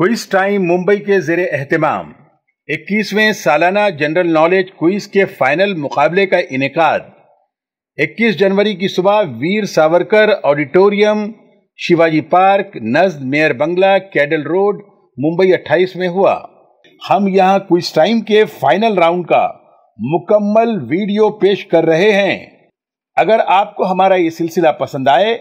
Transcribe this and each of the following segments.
Quiz time Mumbai के जेर एहतमाम। इक्कीसवें सालाना जनरल नॉलेज क्विज के फाइनल मुकाबले का इनका 21 जनवरी की सुबह वीर सावरकर, ऑडिटोरियम, शिवाजी पार्क, नज्द मेयर बंगला, कैडल रोड, मुंबई 28 में हुआ। हम यहाँ क्विज टाइम के फाइनल राउंड का मुकम्मल वीडियो पेश कर रहे हैं। अगर आपको हमारा ये सिलसिला पसंद आए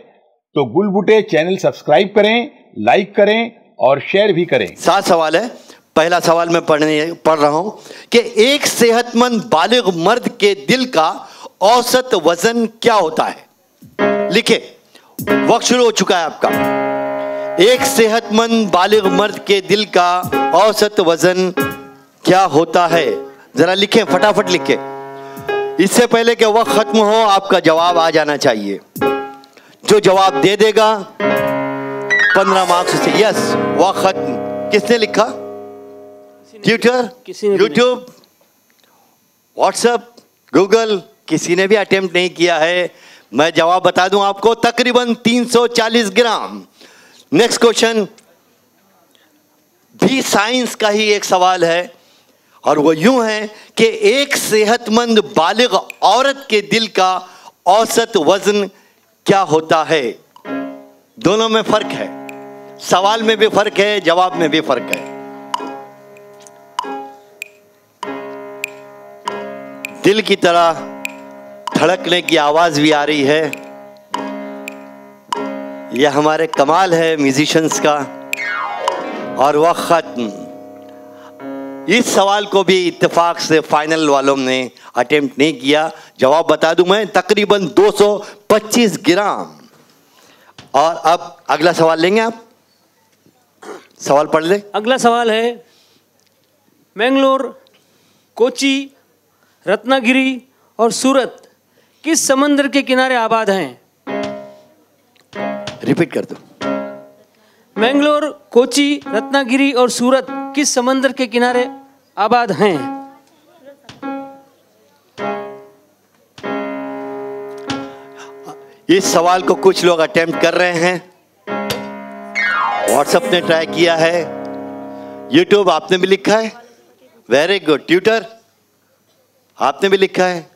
तो गुलबुटे चैनल सब्सक्राइब करें, लाइक करें और शेयर भी करें। सात सवाल है। पहला सवाल मैं पढ़ने, पढ़ रहा हूँ कि एक सेहतमंद बालिग मर्द के दिल का औसत वज़न क्या होता है? लिखे। वक्त शुरू हो चुका है आपका। एक सेहतमंद बालिग मर्द के दिल का औसत वज़न क्या होता है? जरा लिखें, फटाफट लिखें। इससे पहले कि वक्त खत्म हो, आपका जवाब आ जाना चाहिए। जो जवाब दे देगा पंद्रह मार्क्स से यस वक्त खत्म। किसने लिखा? ट्विटर यूट्यूब व्हाट्सएप गूगल किसी ने भी अटेम्प्ट नहीं किया है? मैं जवाब बता दूँ आपको तकरीबन 340 ग्राम। नेक्स्ट क्वेश्चन भी साइंस का ही एक सवाल है और वो यूँ है कि एक सेहतमंद बालिग औरत के दिल का औसत वज़न क्या होता है? दोनों में फ़र्क है। सवाल में भी फ़र्क है, जवाब में भी फ़र्क है। दिल की तरह धड़कने की आवाज़ भी आ रही है। यह हमारे कमाल है म्यूजिशियंस का। और वह खत्म इस सवाल को भी इत्तेफाक से फाइनल वालों ने अटेम्प्ट नहीं किया। जवाब बता दूँ मैं, तकरीबन 225 ग्राम। और अब अगला सवाल लेंगे आप। सवाल पढ़ ले। अगला सवाल है मैंगलोर कोची रत्नागिरी और सूरत किस समंदर के किनारे आबाद हैं? रिपीट कर दो। मैंगलोर कोची रत्नागिरी और सूरत किस समंदर के किनारे आबाद हैं? इस सवाल को कुछ लोग अटेम्प्ट कर रहे हैं। व्हाट्सएप ने ट्राई किया है। यूट्यूब आपने भी लिखा है। वेरी गुड ट्यूटर आपने भी लिखा है।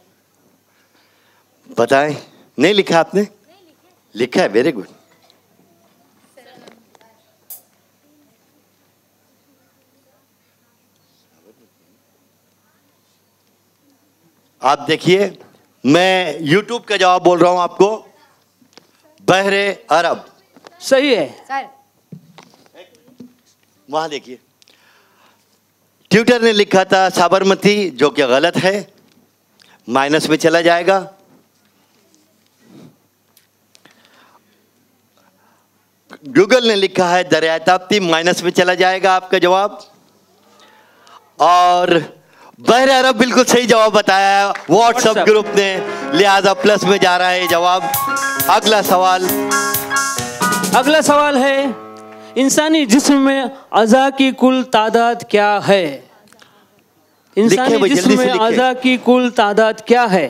बताएँ। नहीं लिखा आपने? लिखा है। वेरी गुड आप देखिए मैं YouTube का जवाब बोल रहा हूँ आपको। बहरे अरब। सही है। सर। वहाँ देखिए। ट्विटर ने लिखा था साबरमती जो कि गलत है माइनस में चला जाएगा। गूगल ने लिखा है दरिया ताप्ती माइनस में चला जाएगा आपका जवाब। और बहर अरब बिल्कुल सही जवाब बताया है। व्हाट्सएप ग्रुप ने लिहाजा प्लस में जा रहा है जवाब। अगला सवाल। अगला सवाल है इंसानी जिस्म में अज़ा की कुल तादाद क्या है? इंसानी जिस्म में अज़ा की कुल तादाद क्या है?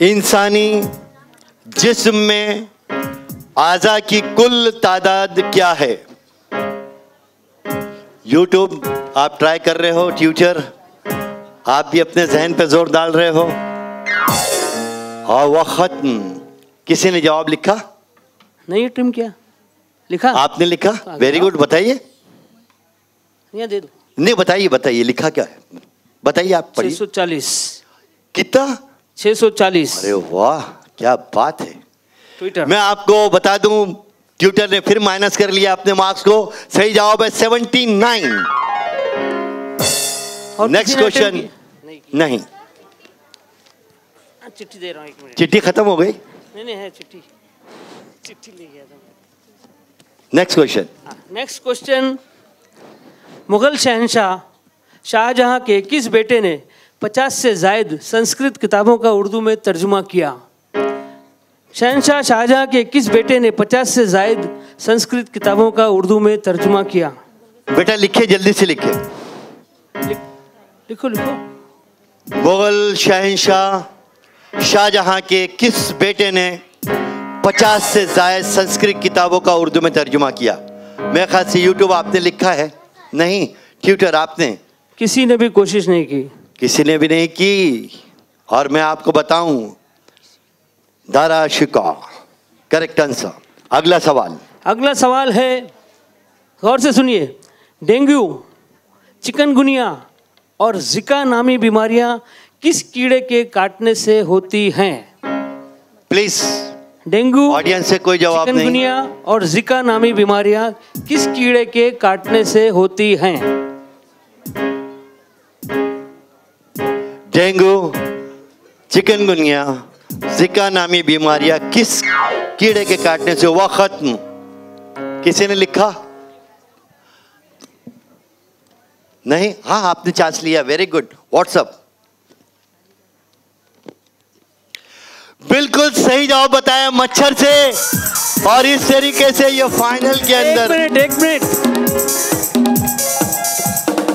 इंसानी जिस्म में आजा की कुल तादाद क्या है? यूट्यूब आप ट्राई कर रहे हो ट्यूटर आप भी अपने जहन पे ज़ोर डाल रहे हो। और वह खत्म किसी ने जवाब लिखा? नहीं ट्रिम किया। लिखा? आपने लिखा? वेरी गुड बताइए। दे दो। नहीं बताइए बताइए लिखा क्या है? बताइए आप छह पढ़िए सौ चालीस। कितना? छह सौ चालीस। अरे वाह क्या बात है। ट्विटर मैं आपको बता दूँ ट्यूटर ने फिर माइनस कर लिया अपने मार्क्स को। सही जवाब है 79 नाइन नेक्स्ट क्वेश्चन नहीं नहीं। हाँ, चिट्ठी दे रहा हूँ चिट्ठी खत्म हो गई? नहीं नहीं है चिट्ठी। चिट्ठी ले गया था next question next question Mughal शहनशाह शाहजहां के किस बेटे ने 50 से जायद संस्कृत किताबों का उर्दू में तर्जुमा किया? शहनशाह शाहजहां के किस बेटे ने 50 से जायद संस्कृत किताबों का उर्दू में तर्जुमा किया? बेटा लिखे जल्दी से लिखे। लिख, लिखो लिखो। मुगल शहनशाह शाहजहां के किस बेटे ने पचास से जायद संस्कृत किताबों का उर्दू में तर्जुमा किया। मेरे ख्याल से यूट्यूब आपने लिखा है। नहीं ट्विटर आपने। किसी ने भी कोशिश नहीं की। किसी ने भी नहीं की। और मैं आपको बताऊँ दारा शिका करेक्ट आंसर अगला सवाल। अगला सवाल है गौर से सुनिए। डेंगू चिकनगुनिया और जिका नामी बीमारियाँ किस कीड़े के काटने से होती हैं? प्लीज़ डेंगू ऑडियंस से कोई जवाब नहीं। और जिका नामी बीमारियाँ किस कीड़े के काटने से होती हैं? डेंगू चिकनगुनिया जिका नामी बीमारियाँ किस कीड़े के काटने से हुआ खत्म? किसी ने लिखा? नहीं? हाँ आपने चांस लिया। वेरी गुड व्हाट्सअप बिल्कुल सही जवाब बताया मच्छर से। और इस तरीके से ये फाइनल के एक अंदर मिनट एक मिनट।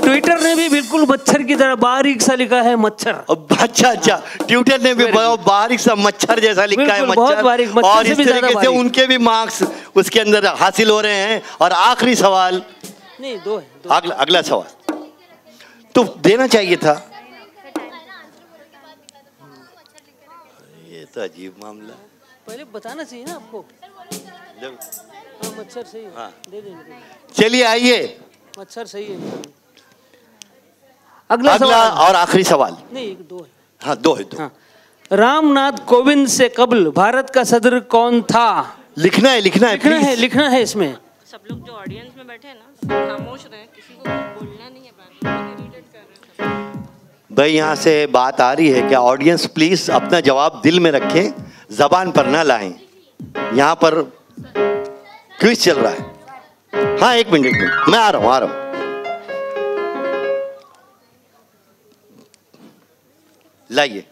ट्विटर ने भी बिल्कुल मच्छर की तरह बारीक सा लिखा है मच्छर। अच्छा अच्छा। ट्विटर ने भी बारीक सा मच्छर जैसा लिखा है मच्छर। बारीक, मच्छर और इस भी तरीके से उनके भी मार्क्स उसके अंदर हासिल हो रहे हैं। और आखिरी सवाल नहीं दो है दो अगला अगला सवाल। तो देना चाहिए था। तो अजीब मामला पहले बताना चाहिए ना आपको। हाँ मच्छर सही है। हाँ। दे देंगे चलिए आइए। मच्छर सही है। अगला अगला सवाल। और आखिरी सवाल। नहीं एक दो है। हाँ दो है दो। हाँ। रामनाथ कोविंद से कबल भारत का सदर कौन था? लिखना है लिखना है लिखना है लिखना है इसमें। सब लोग जो ऑडियंस में बैठे हैं ना खामोश रहे किसी को बोलना नहीं है। भाई, यहाँ से बात आ रही है कि ऑडियंस प्लीज़ अपना जवाब दिल में रखें, जबान पर ना लाएँ। यहाँ पर क्विज चल रहा है। हाँ एक मिनट एक मिनट। मैं आ रहा हूँ, आ रहा हूँ। लाइए।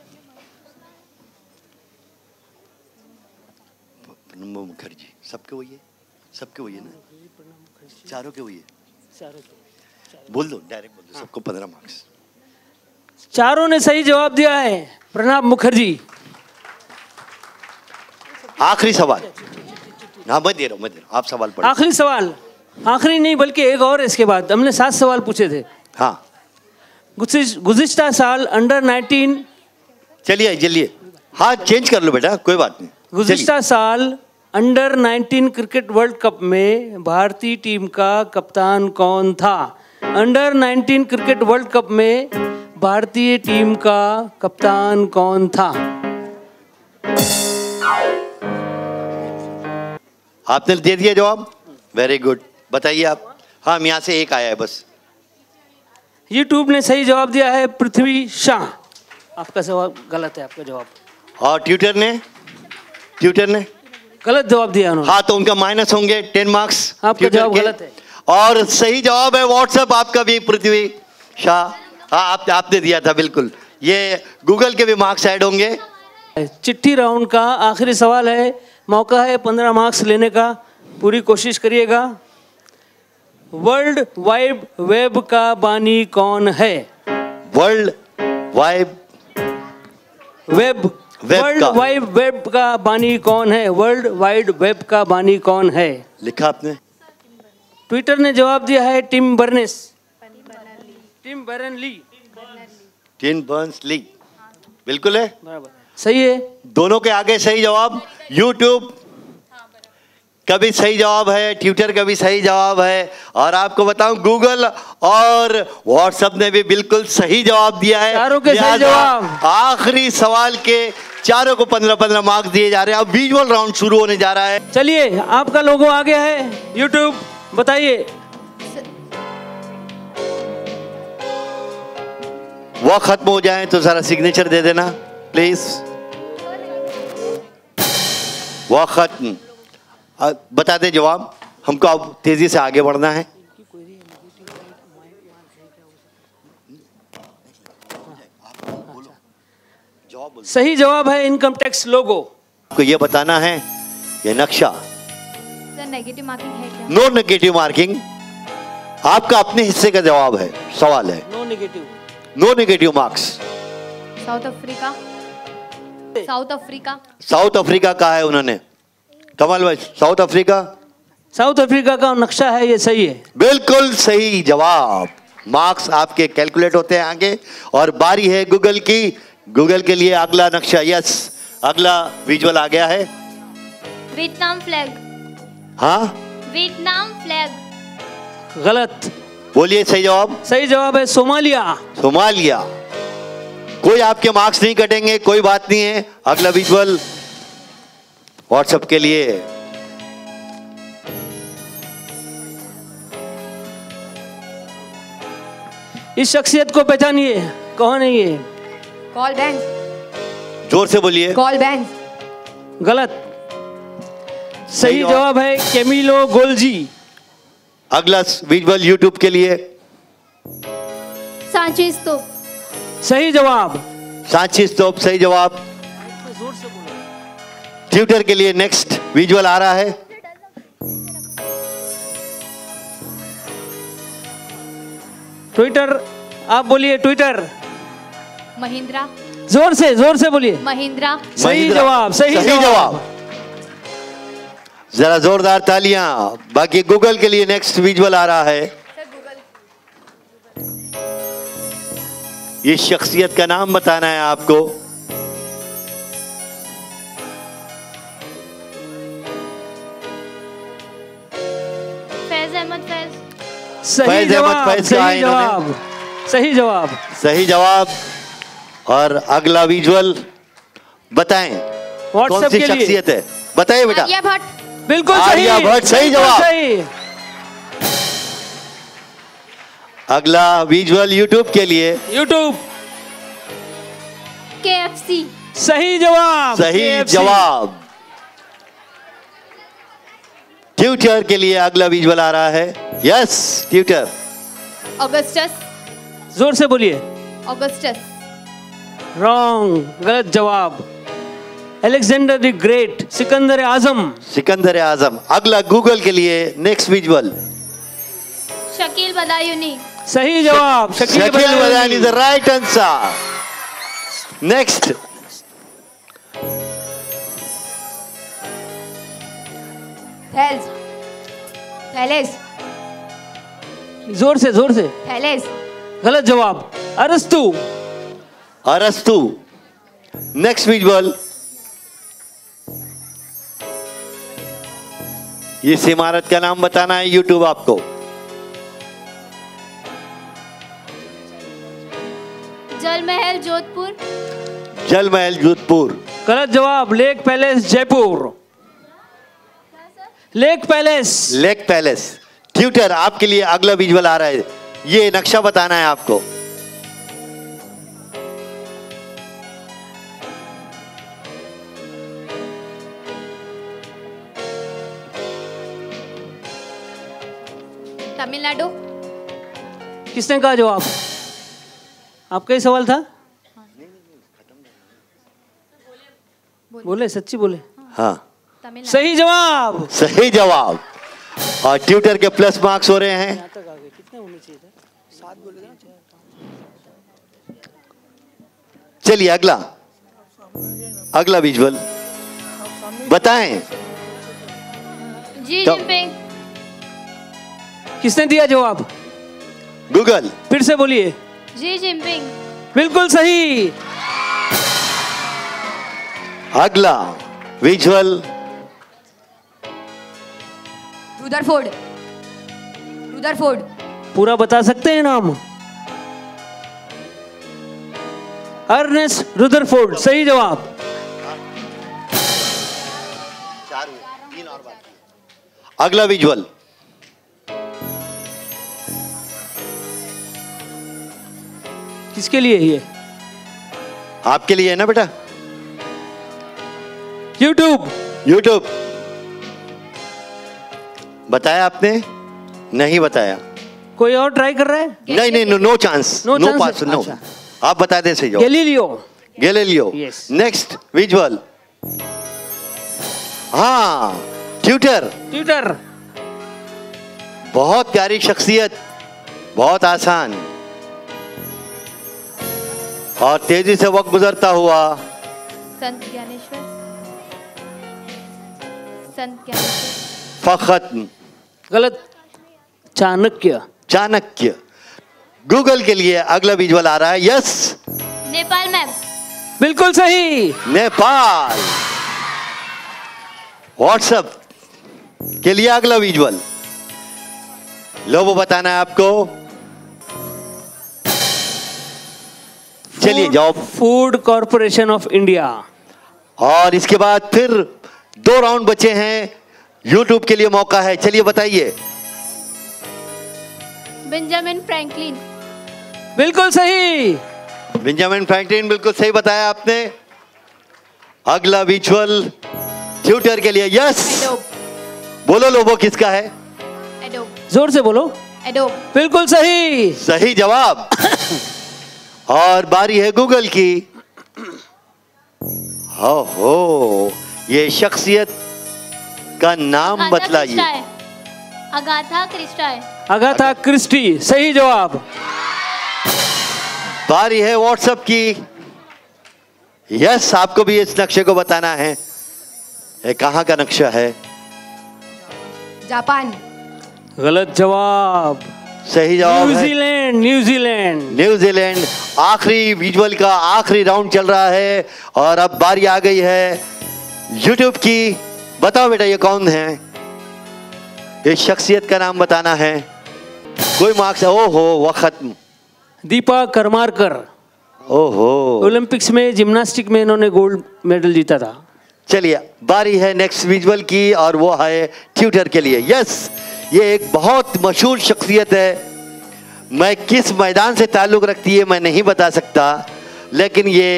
प्रणब मुखर्जी, सबके वही है? सबके वही है ना? चारों के वही है? बोल दो, डायरेक्ट बोल दो, सबको पंद्रह मार्क्स चारों ने सही जवाब दिया है। प्रणब मुखर्जी। आखिरी सवाल। हाँ मैं दे रहा हूँ मैं दे रहा हूँ। आप सवाल पढ़ो। आखिरी सवाल। आखिरी नहीं बल्कि एक और इसके बाद। हमने सात सवाल पूछे थे। हाँ। गुजिश्ता साल अंडर 19 चलिए चलिए। हाँ चेंज कर लो बेटा कोई बात नहीं। गुजिश्ता साल अंडर 19 क्रिकेट वर्ल्ड कप में भारतीय टीम का कप्तान कौन था? अंडर 19 क्रिकेट वर्ल्ड कप में भारतीय टीम का कप्तान कौन था? आपने दे दिया जवाब? वेरी गुड बताइए आप। हाँ हम यहाँ से एक आया है बस। यूट्यूब ने सही जवाब दिया है पृथ्वी शाह। आपका जवाब गलत है आपका जवाब। और ट्विटर ने? ट्विटर ने? गलत जवाब दिया उन्होंने। हाँ तो उनका माइनस होंगे टेन मार्क्स आपका जवाब गलत है। और सही जवाब है व्हाट्सएप आपका भी पृथ्वी शाह। हाँ आप आपने दिया था बिल्कुल। ये गूगल के भी मार्क्स ऐड होंगे। चिट्ठी राउंड का आखिरी सवाल है। मौका है पंद्रह मार्क्स लेने का। पूरी कोशिश करिएगा। वर्ल्ड वाइड वेब का बानी कौन है? World wide web world. Wide web का बानी कौन है? वर्ल्ड वाइड वेब का बानी कौन है? लिखा आपने। ट्विटर ने जवाब दिया है Tim Berners. Tim Berners Lee Tim Berners Lee बिल्कुल है? सही है। दोनों के आगे सही जवाब। यूट्यूब का भी सही जवाब है ट्विटर का भी सही जवाब है। और आपको बताऊँ गूगल और व्हाट्सएप ने भी बिल्कुल सही जवाब दिया है। चारों के सही जवाब। आखिरी सवाल के चारों को पंद्रह पंद्रह मार्क्स दिए जा रहे हैं। अब विजुअल राउंड शुरू होने जा रहा है। चलिए आपका लोगो आ गया है। यूट्यूब बताइए। वो खत्म हो जाए तो जरा सिग्नेचर दे देना प्लीज़ वो खत्म। बता दे जवाब हमको अब तेज़ी से आगे बढ़ना है। सही जवाब है इनकम टैक्स लोगो आपको ये बताना है ये नक्शा। नेगेटिव मार्किंग है क्या? नो नेगेटिव मार्किंग आपका अपने हिस्से का जवाब है सवाल है। No negative no negative marks South Africa South Africa South Africa का है उन्होंने? कमल भाई साउथ अफ्रीका साउथ अफ्रीका का नक्शा है ये सही है। बिल्कुल सही जवाब। मार्क्स आपके कैलकुलेट होते हैं आगे। और बारी है गूगल की। गूगल के लिए अगला नक्शा यस अगला विजुअल आ गया है। वियतनाम फ्लैग हाँ? वियतनाम फ्लैग गलत। बोलिए सही जवाब? सही जवाब है सोमालिया। सोमालिया। कोई आपके मार्क्स नहीं कटेंगे कोई बात नहीं है। अगला विजुअल व्हाट्सएप के लिए। इस शख्सियत को पहचानिए। कौन है ये? कॉल बैंक ज़ोर से बोलिए। कॉल बैंक गलत। सही जवाब। जवाब है केमिलो गोल्जी। अगला विजुअल यूट्यूब के लिए। सांचेज तो सही जवाब। सांची स्तोप सही जवाब। ट्विटर के लिए नेक्स्ट विजुअल आ रहा है। ट्विटर आप बोलिए ट्विटर महिंद्रा। ज़ोर से ज़ोर से बोलिए। महिंद्रा। सही। जवाब सही, जवाब। जरा जोरदार तालियाँ। बाकी गूगल के लिए नेक्स्ट विजुअल आ रहा है। ये शख्सियत का नाम बताना है आपको। फैज अहमद फैज। सही फैज अहमद जवाब फैज का है सही इन्होंने। जवाब सही जवाब। सही जवाब। और अगला विजुअल बताएँ कौन सी शख्सियत है? बताइए बेटा। भट्ट। बिल्कुल सही भट्ट, सही जवाब। सही। अगला विजुअल यूट्यूब के लिए। यूट्यूब के एफ़ सी सही जवाब सही जवाब। ट्विटर के लिए अगला विजुअल आ रहा है। यस ट्विटर ऑगस्टस ज़ोर से बोलिए। ऑगस्टस रॉन्ग गलत जवाब। Alexander the great Sikandar Azam Sikandar Azam अगला गूगल के लिए नेक्स्ट विजुअल शकील बदायूनी। सही जवाब Shakeel Shakeel Badayuni. Is the right answer next Thales Thales ज़ोर से ज़ोर से। थैलेस गलत जवाब। अरस्तु। अरस्तु। नेक्स्ट विजुअल इस इमारत का नाम बताना है यूट्यूब आपको। जल महल जोधपुर। जल महल जोधपुर। गलत जवाब lake palace Jaipur. Lake palace. Lake palace. Twitter आपके लिए अगला विजुअल आ रहा है। ये नक्शा बताना है आपको। तमिलनाडु। किसने कहा जवाब? आपका ही सवाल था? बोले सच्ची बोले। हाँ। सही जवाब। सही जवाब। और ट्विटर के प्लस मार्क्स हो रहे हैं। चलिए अगला। अगला विजुअल बताएँ। जी तो- जिनपिंग किसने दिया जवाब? गूगल। फिर से बोलिए। Xi Jinping. बिल्कुल सही। अगला विजुअल। रुदरफोर्ड। रुदरफोर्ड। पूरा बता सकते हैं नाम? अर्नेस्ट रुदरफोर्ड सही जवाब। अगला विजुअल। किसके लिए ये? आपके लिए है ना बेटा? यूट्यूब यूट्यूब बताया आपने? नहीं बताया। कोई और ट्राई कर रहा है? नहीं नहीं no chance no pass no. आप बता दे सही Galileo. Galileo. Yes. Next visual हाँ ट्विटर ट्विटर बहुत प्यारी शख्सियत। बहुत आसान। और तेज़ी से वक्त गुजरता हुआ। संत ज्ञानेश्वर। संत है फखत। गलत। चाणक्य। चाणक्य। गूगल के लिए अगला विजुअल आ रहा है। यस। नेपाल मैप बिल्कुल सही। नेपाल। व्हाट्सएप के लिए अगला विजुअल। लोगो बताना है आपको। चलिए जाओ। फ़ूड कॉरपोरेशन ऑफ़ इंडिया और इसके बाद फिर दो राउंड बचे हैं। यूट्यूब के लिए मौका है। चलिए बताइए। बेंजामिन फ्रैंकलिन बिल्कुल सही। बेंजामिन फ्रैंकलिन बिल्कुल सही बताया आपने। अगला विचुअल ट्विटर के लिए। यस एडोब बोलो लोबो किसका है? ज़ोर से बोलो। एडोब बिल्कुल सही। सही जवाब। और बारी है गूगल की। हो हो ये शख्सियत का नाम बतलाइए। अगाथा क्रिस्टा है। अगाथा क्रिस्टी सही जवाब। बारी है व्हाट्सएप की। यस आपको भी इस नक्शे को बताना है। ये कहाँ का नक्शा है? जापान। गलत जवाब। सही जवाब है। New Zealand New Zealand New Zealand आखिरी विजुअल का आखिरी राउंड चल रहा है और अब बारी आ गई है यूट्यूब की। बताओ बेटा ये कौन है? इस शख्सियत का नाम बताना है। कोई मार्क्स? ओ हो वह खत्म। दीपा करमारकर। ओहो। ओलंपिक्स में जिम्नास्टिक में इन्होंने गोल्ड मेडल जीता था। चलिए बारी है नेक्स्ट विजुअल की और वो है ट्यूटर के लिए। यस ये एक बहुत मशहूर शख्सियत है। मैं किस मैदान से ताल्लुक़ रखती है मैं नहीं बता सकता लेकिन ये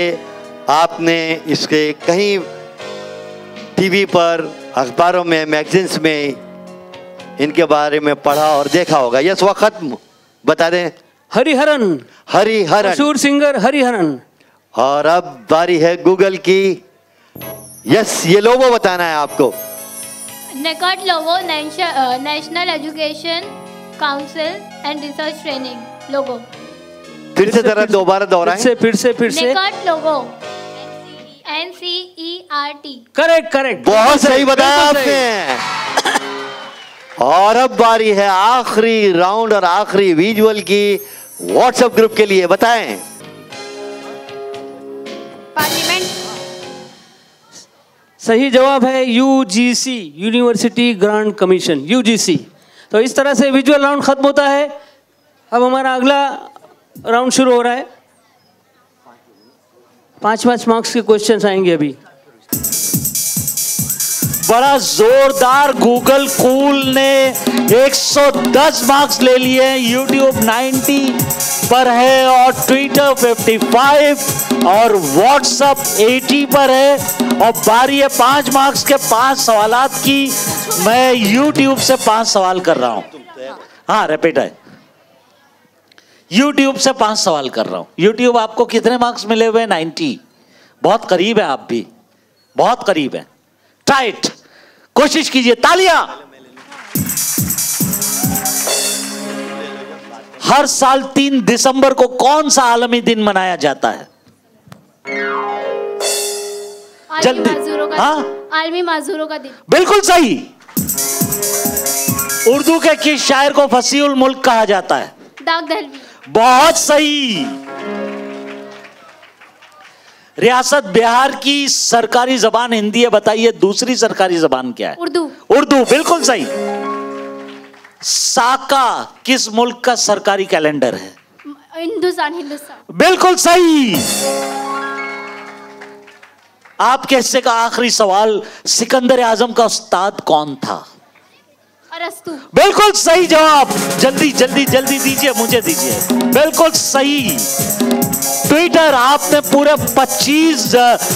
आपने इसके कहीं टीवी पर अखबारों में मैगजीन्स में इनके बारे में पढ़ा और देखा होगा। यस वह खत्म। बता दें। हरिहरन। हरिहरन। मशहूर सिंगर हरिहरन। और अब बारी है गूगल की। यस ये लोगो बताना है आपको। Next logo national education council and research training logo फिर से जरा दोबारा फिर दोहराएँ से फिर से फिर से। Next logo N C E R T correct correct बहुत सही बताया आपने। और अब बारी है आखिरी राउंड और आखिरी विजुअल की व्हाट्सएप ग्रुप के लिए। बताएँ। पार्लियामेंट सही जवाब है UGC university grant commission UGC तो इस तरह से विजुअल राउंड खत्म होता है। अब हमारा अगला राउंड शुरू हो रहा है। पाँच पाँच मार्क्स के क्वेश्चन आएँगे अभी। बड़ा जोरदार गूगल कूल ने 110 मार्क्स ले लिए यूट्यूब 90 पर है और ट्विटर 55 और व्हाट्सएप 80 पर है। और बारी है पाँच मार्क्स के पाँच सवाल की। मैं यूट्यूब से पाँच सवाल कर रहा हूँ। हाँ रिपीट है। यूट्यूब से पाँच सवाल कर रहा हूँ। यूट्यूब आपको कितने मार्क्स मिले हुए 90 बहुत करीब है आप भी। बहुत करीब है। टाइट कोशिश कीजिए। तालिया। हर साल तीन दिसंबर को कौन सा आलमी दिन मनाया जाता है? जल्दी। हाँ? आलमी माजूरों का दिन। बिल्कुल सही। उर्दू के किस शायर को फसीउल मुल्क कहा जाता है? दाग दहलवी। बहुत सही। रियासत बिहार की सरकारी जबान हिंदी है बताइए दूसरी सरकारी जबान क्या है? उर्दू। उर्दू बिल्कुल सही। साका किस मुल्क का सरकारी कैलेंडर है? हिंदुस्तान हिंदुस्तान। बिल्कुल सही। आपके हिस्से का आखिरी सवाल सिकंदर आज़म का उस्ताद कौन था? अरस्तु। बिल्कुल सही जवाब। जल्दी जल्दी जल्दी दीजिए मुझे दीजिए। बिल्कुल सही। ट्विटर आपने पूरे 25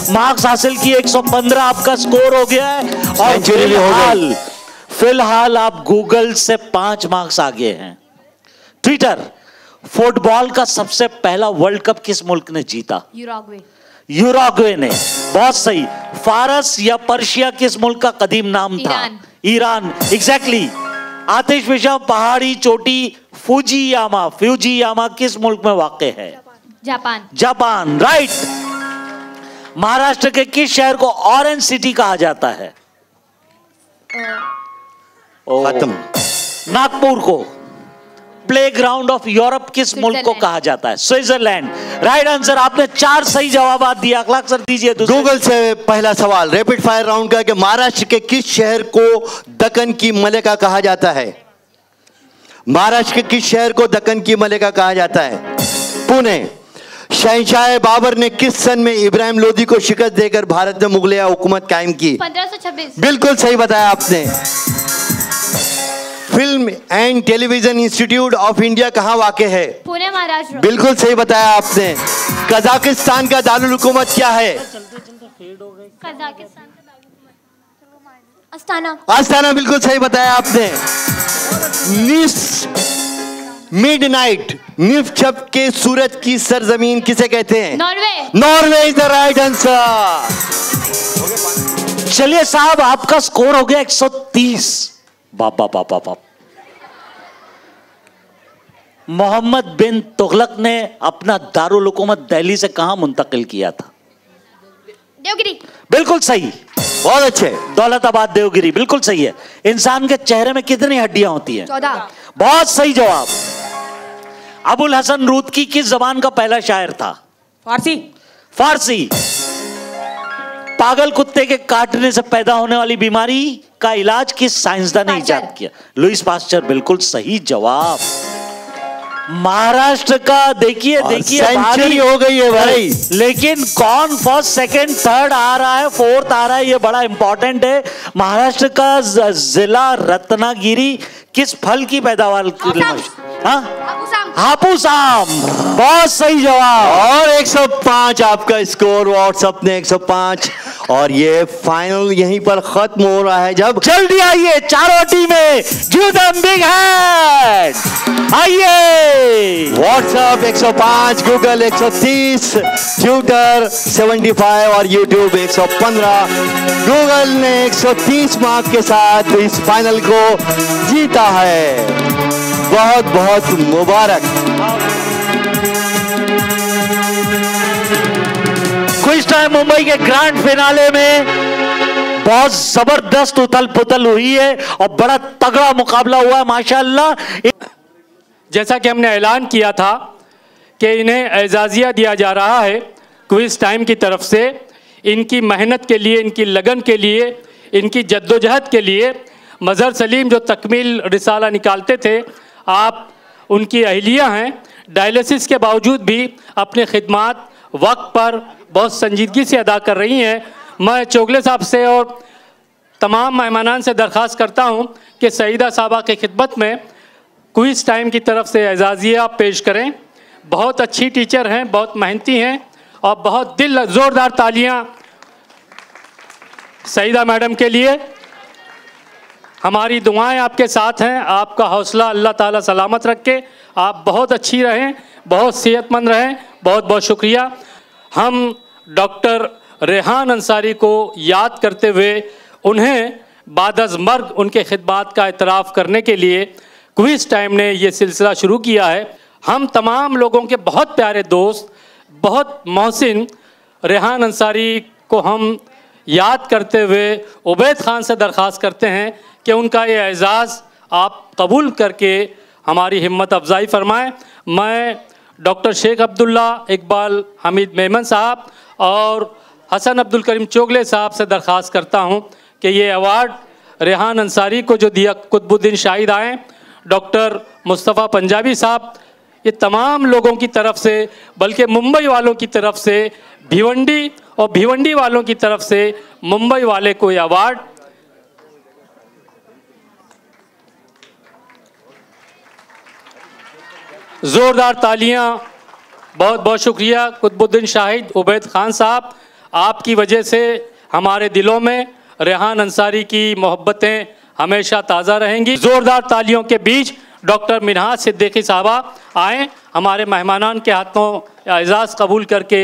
मार्क्स हासिल किए 115 आपका स्कोर हो गया है। और हो। फ़िलहाल फ़िलहाल आप गूगल से पाँच मार्क्स आगे हैं। ट्विटर फुटबॉल का सबसे पहला वर्ल्ड कप किस मुल्क ने जीता? यूरोग्वे। यूरोग्वे ने। बहुत सही। फारस या पर्शिया किस मुल्क का कदीम नाम था? ईरान। Iran exactly exactly. आतिश विषा पहाड़ी चोटी फूजियामा। फ्यूजियामा किस मुल्क में वाक़ है? जापान। जापान राइट महाराष्ट्र के किस शहर को ऑरेंज सिटी कहा जाता है? खत्म। नागपुर को। प्लेग्राउंड ऑफ़ यूरोप किस मुल्क को कहा जाता है? स्विट्जरलैंड राइट आंसर आपने चार सही जवाब दिया। अखलाक सर दीजिए गूगल से पहला सवाल रैपिड फायर राउंड का कि महाराष्ट्र के किस शहर को दक्कन की मलिका कहा जाता है? महाराष्ट्र के किस शहर को दक्कन की मलिका कहा जाता है? पुणे। शहशाह बाबर ने किस सन में इब्राहिम लोधी को शिकस्त देकर भारत में मुगलिया हुकूमत कायम की? पंद्रह सौ छब्बीस। बिल्कुल सही बताया आपने। Film and television institute of India कहाँ वाक़ है? पुणे महाराष्ट्र। बिल्कुल सही बताया आपने। कजाकिस्तान का दारुल हुकूमत क्या है? कजाकिस्तान का दारुल- अस्ताना बिल्कुल सही बताया आपने। निस मिडनाइट निफ छप के सूरज की सरजमीन किसे कहते हैं? Norway. Norway is the right answer. चलिए साहब आपका स्कोर हो गया 130 बाप बाप बाप बाप बाप। मोहम्मद बिन तुगलक ने अपना दारुल हुकूमत दिल्ली से कहा मुंतकिल किया था? देवगिरी। बिल्कुल सही। बहुत अच्छे। दौलताबाद देवगिरी बिल्कुल सही है। इंसान के चेहरे में कितनी हड्डियाँ होती हैं? चौदह। बहुत सही जवाब। अबुल हसन रूद की किस जबान का पहला शायर था? फारसी। फारसी। पागल कुत्ते के काटने से पैदा होने वाली बीमारी का इलाज किस साइंसदान ने इजाद किया? लुइस पास्चर बिल्कुल सही जवाब। महाराष्ट्र का देखिए देखिए सेंचुरी हो गई है भाई। लेकिन कौन फ़र्स्ट सेकंड थर्ड आ रहा है फोर्थ आ रहा है ये बड़ा इंपॉर्टेंट है। महाराष्ट्र का जिला रत्नागिरी किस फल की पैदावार के लिए हापुस। हाँ? हापुसाम। हापुस आम बहुत सही जवाब। और 105 आपका स्कोर व्हाट्सएप ने 105 और ये फाइनल यहीं पर खत्म हो रहा है जब जल्दी आइए चारों टीमें। गिव देम बिग हैंड आइए। व्हाट्सएप 105 गूगल 130 ट्विटर 75 और यूट्यूब 115 गूगल ने 130 मार्क के साथ इस फाइनल को जीता है। बहुत बहुत मुबारक। क्विज टाइम मुंबई के ग्रैंड फिनाले में। बहुत ज़बरदस्त उथल पुथल हुई है और बड़ा तगड़ा मुकाबला हुआ है, माशाल्लाह। जैसा कि हमने ऐलान किया था कि इन्हें एजाज़िया दिया जा रहा है क्विज टाइम की तरफ़ से। इनकी मेहनत के लिए, इनकी लगन के लिए, इनकी जद्दोजहद के लिए मज़हर सलीम जो तकमील रिसाला निकालते थे आप उनकी अहलिया हैं। डायलिसिस के बावजूद भी अपनी खिदमात वक्त पर बहुत संजीदगी से अदा कर रही हैं। मैं चोगले साहब से और तमाम मेहमानान से दरख्वास्त करता हूँ कि सईदा साहबा की खिदमत में क्विज टाइम की तरफ़ से एजाज़िया पेश करें। बहुत अच्छी टीचर हैं, बहुत मेहनती हैं और बहुत दिल ज़ोरदार तालियाँ सईदा मैडम के लिए हमारी दुआएँ आपके साथ हैं। आपका हौसला अल्लाह ताला सलामत रखे। आप बहुत अच्छी रहें, बहुत सेहतमंद रहें, बहुत बहुत शुक्रिया। हम डॉक्टर रेहान अंसारी को याद करते हुए उन्हें बादज मर्ग उनके खिदमात का इतराफ़ करने के लिए क्विज टाइम ने ये सिलसिला शुरू किया है। हम तमाम लोगों के बहुत प्यारे दोस्त, बहुत मोहसिन रेहान अंसारी को हम याद करते हुए उबैद खान से दरख्वास्त करते हैं। कि उनका ये एज़ाज़ आप कबूल करके हमारी हिम्मत अफजाई फरमाएँ। मैं डॉक्टर शेख अब्दुल्ला इकबाल हमीद मेमन साहब और हसन अब्दुल करीम चोगले साहब से दरख्वास्त करता हूँ कि ये अवार्ड रेहान अंसारी को जो दिया कुतुबुद्दीन शाहिद आए, डॉक्टर मुस्तफ़ा पंजाबी साहब, ये तमाम लोगों की तरफ़ से, बल्कि मुंबई वालों की तरफ़ से, भिवंडी और भिवंडी वालों की तरफ़ से मुंबई वाले को ये अवार्ड ज़ोरदार तालियाँ। बहुत बहुत शुक्रिया कुतुबुद्दीन शाहिद, उबैद खान साहब। आपकी वजह से हमारे दिलों में रेहान अंसारी की मोहब्बतें हमेशा ताज़ा रहेंगी। ज़ोरदार तालियों के बीच डॉक्टर मिनहाज सिद्दीकी साहबा आए। हमारे मेहमानान के हाथों एजाज़ कबूल करके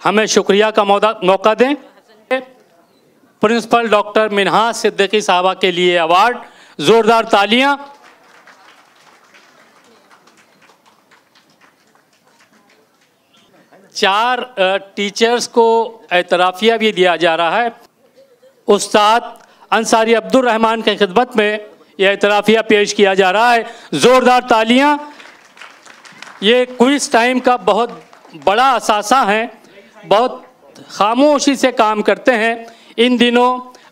हमें शुक्रिया का मौका दें। प्रिंसिपल डॉक्टर मिनहाज सिद्दीकी साहबा के लिए अवार्ड। ज़ोरदार तालियाँ। चार टीचर्स को एतराफ़िया भी दिया जा रहा है। उस्ताद अंसारी अब्दुल रहमान की खिदमत में यह इतराफ़िया पेश किया जा रहा है। ज़ोरदार तालियाँ। ये क्विज टाइम का बहुत बड़ा असासा है। बहुत खामोशी से काम करते हैं। इन दिनों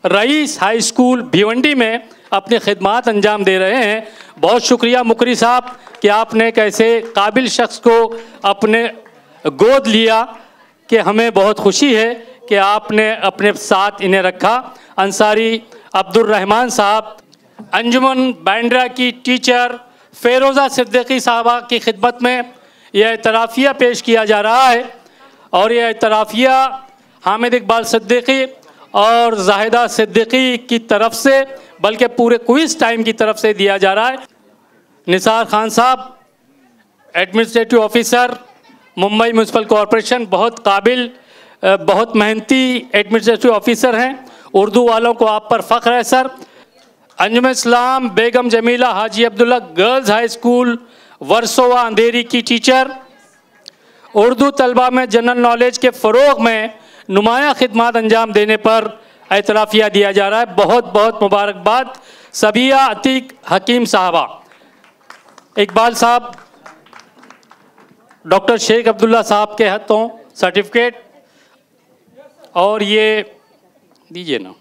रईस हाई स्कूल भिवंडी में अपनी खिदमात अंजाम दे रहे हैं। बहुत शुक्रिया मुकरी साहब कि आपने कैसे काबिल शख्स को अपने गोद लिया कि हमें बहुत खुशी है कि आपने अपने साथ इन्हें रखा। अंसारी अब्दुल रहमान साहब, अंजुमन बैंड्रा की टीचर, फेरोज़ा सिद्दीकी साहबा की खिदमत में यह इतराफ़िया पेश किया जा रहा है और यह इतराफ़िया हामिद इकबाल सिद्दीकी और जाहिदा सिद्दीकी की तरफ़ से, बल्कि पूरे क्विज टाइम की तरफ़ से दिया जा रहा है। निसार खान साहब, administrative officer Mumbai municipal corporation बहुत काबिल बहुत मेहनती एडमिनिस्ट्रेटिव ऑफिसर हैं। उर्दू वालों को आप पर फ़ख्र है, sir. Anjuman Islam Begum Jamila Haji Abdullah girls high school, Versova Andheri की टीचर। उर्दू तलबा में जनरल नॉलेज के फ़रोग में नुमाया खिदमत अंजाम देने पर एतराफ़िया दिया जा रहा है। बहुत बहुत मुबारकबाद। सबिया अतीक हकीम साहबा। इकबाल साहब डॉक्टर शेख अब्दुल्ला साहब के हाथों सर्टिफिकेट और ये दीजिए ना,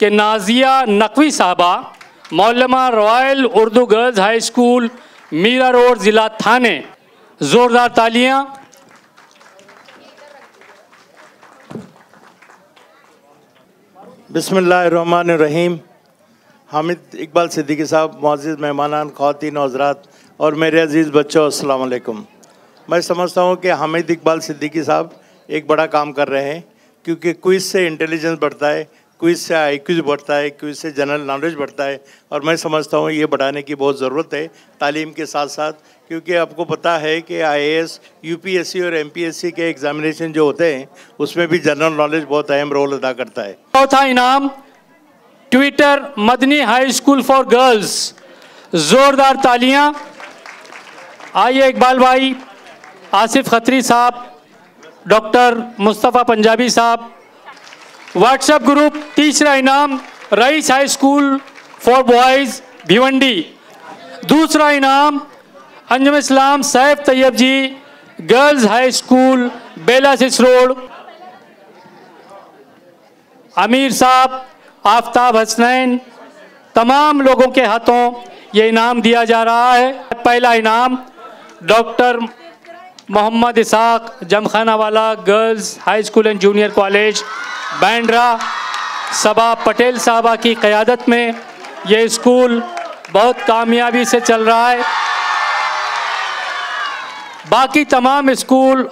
कि नाजिया नकवी साहबा, मौलमा royal Urdu girls high school, Mira road, ज़िला थाने। ज़ोरदार तालियाँ। बिसमीम हामिद इकबाल सिद्दीकी साहब मुआज़ मेहमान ख़वान हजरात और मेरे अज़ीज़ बच्चों वालेकुम मैं समझता हूँ कि हामिद इकबाल सिद्दीकी साहब एक बड़ा काम कर रहे हैं क्योंकि क्विज़ से इंटेलिजेंस बढ़ता है क्विज़ से आई बढ़ता है क्विज़ से जनरल नॉलेज बढ़ता है और मैं समझता हूँ ये बढ़ाने की बहुत ज़रूरत है तालीम के साथ साथ क्योंकि आपको पता है कि आईएएस, यूपीएससी और एमपीएससी के एग्जामिनेशन जो होते हैं उसमें भी जनरल नॉलेज बहुत अहम रोल अदा करता है। चौथा इनाम Twitter Madani high school for girls जोरदार तालियाँ। आइए इकबाल भाई आसिफ खत्री साहब, डॉक्टर मुस्तफ़ा पंजाबी साहब व्हाट्सएप ग्रुप तीसरा इनाम, Rais high school for boys Bhiwandi. दूसरा इनाम Anjuman Islam Saif Tayyab ji girls high school Bellasis road. Aamir साहब, आफ्ताब हसनैन, तमाम लोगों के हाथों ये इनाम दिया जा रहा है। पहला इनाम, doctor Mohammad Isaq Jamkhanawala girls high school and junior college, Bandra, Saba Patel साहबा की क़्यादत में ये स्कूल बहुत कामयाबी से चल रहा है। बाकी तमाम स्कूल